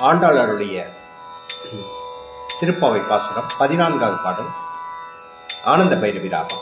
ஆண்டாளருடைய திருப்பாவை பாசுரம் பதினான்காவது பாடல். ஆனந்த பைரவி ராகம்.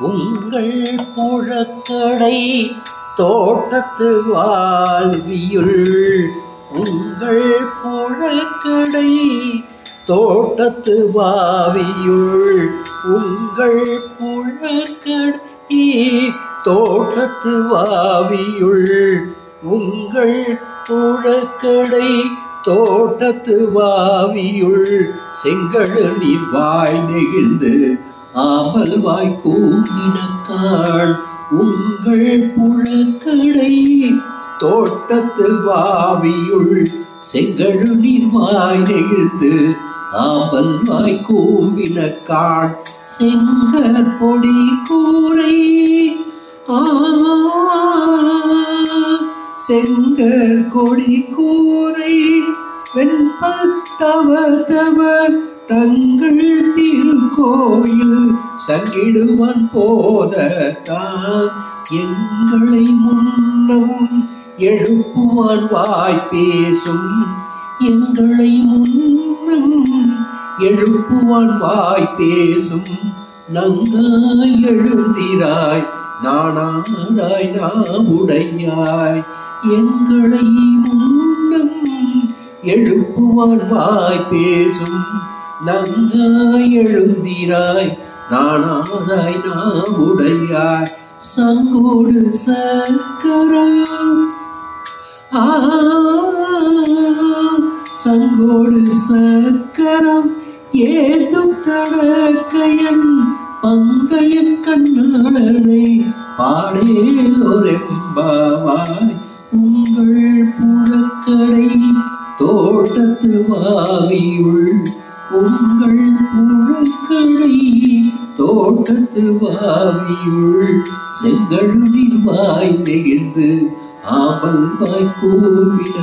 உங்கள் புழக்கடை தோட்டத்து வாழ்வியுள் உங்கள் புழக்கடை தோட்டத்து வாவியுள் உங்கள் புழக்கடை தோட்டத்து வாவியுள் உங்கள் புழக்கடை தோட்டத்து வாவியுள். செங்கழு நீர் வாய் நெகிழ்ந்து ஆமல் வாய் உங்கள் புழக்கடை தோட்டத்து வாவியுள் செங்கழு நீர்வாய் நெகிழ்ந்து ஆம்பல் வாய் செங்கற்பொடி கூரை ஆ செங்கற் கொடி கூரை வெண்பத்தவர் தங்கள் திருக்கோயில் சங்கிடுவன் போதத்தான். எங்களை முன்னம் எழுப்புவான் வாய் பேசும். எங்களை முன்னம் எழுப்புவான் வாய் பேசும். நங்காய் எழுந்திராய் நானாதாய் நாவுடையாய். எங்களை முன்னம் எழுப்புவான் வாய் பேசும். நன்கு எழுந்திராய் நானாதாய் நாம் உடையாய் சங்கோடு சர்க்கரம் சங்கோடு சக்கரம் ஏதும் தடக்கையன் பங்கைய கண்ணாளனை பாடேலோரெம்பாவாய். உங்கள் புழக்கடை தோட்டத்து வாவியுள் தோட்டத்து வாவியுள் செங்கழுநீர் வாய் நெகிழ்ந்து ஆமல் வாய் கூவின